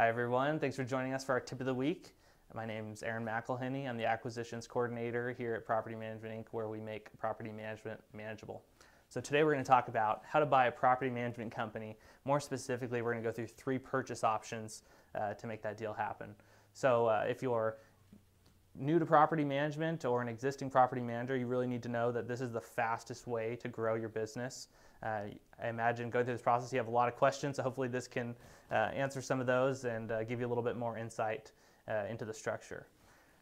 Hi, everyone. Thanks for joining us for our tip of the week. My name is Aaron McElhiney. I'm the acquisitions coordinator here at Property Management Inc., where we make property management manageable. So today we're going to talk about how to buy a property management company. More specifically, we're going to go through three purchase options uh, to make that deal happen. So uh, if you're new to property management or an existing property manager, you really need to know that this is the fastest way to grow your business. Uh, I imagine going through this process, you have a lot of questions, so hopefully this can uh, answer some of those and uh, give you a little bit more insight uh, into the structure.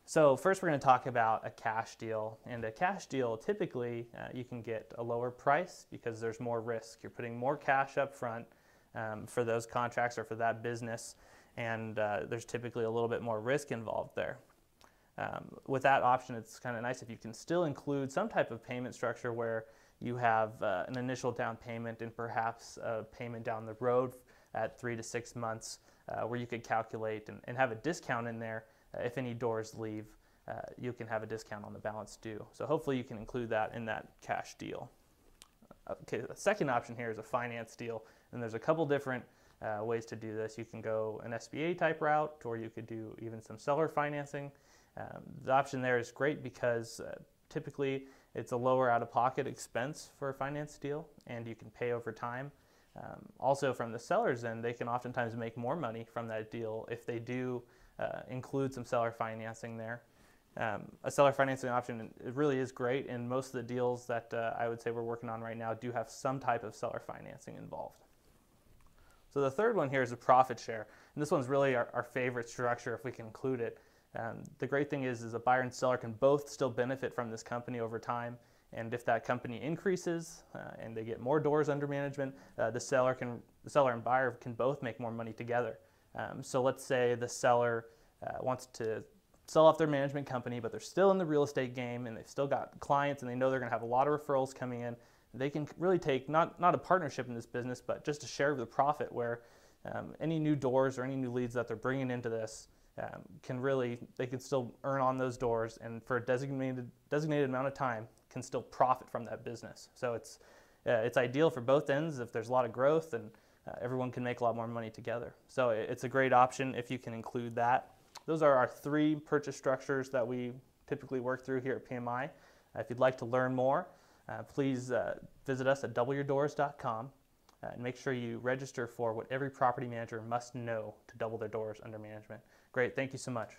So first we're going to talk about a cash deal. And a cash deal, typically uh, you can get a lower price because there's more risk. You're putting more cash up front um, for those contracts or for that business, and uh, there's typically a little bit more risk involved there. Um, with that option, it's kind of nice if you can still include some type of payment structure where you have uh, an initial down payment and perhaps a payment down the road at three to six months uh, where you could calculate and, and, have a discount in there uh, if any doors leave. Uh, you can have a discount on the balance due. So hopefully you can include that in that cash deal. Okay, the second option here is a finance deal, and there's a couple different uh, ways to do this. You can go an SBA type route, or you could do even some seller financing. Um, the option there is great because uh, typically it's a lower out of pocket expense for a finance deal and you can pay over time. Um, also, from the seller's end, they can oftentimes make more money from that deal if they do uh, include some seller financing there. Um, a seller financing option it really is great, and most of the deals that uh, I would say we're working on right now do have some type of seller financing involved. So the third one here is a profit share, and this one's really our, our favorite structure if we can include it. Um, the great thing is, is a buyer and seller can both still benefit from this company over time. And if that company increases uh, and they get more doors under management, uh, the seller can, the seller and buyer can both make more money together. Um, so let's say the seller uh, wants to sell off their management company, but they're still in the real estate game and they've still got clients and they know they're going to have a lot of referrals coming in. They can really take not not a partnership in this business, but just a share of the profit where um, any new doors or any new leads that they're bringing into this um, can really they can still earn on those doors and for a designated designated amount of time can still profit from that business. So it's uh, it's ideal for both ends if there's a lot of growth and uh, everyone can make a lot more money together. So it's a great option if you can include that. Those are our three purchase structures that we typically work through here at pmi uh, if you'd like to learn more uh, please uh, visit us at doubleyourdoors.com uh, and make sure you register for what every property manager must know to double their doors under management. Great, thank you so much.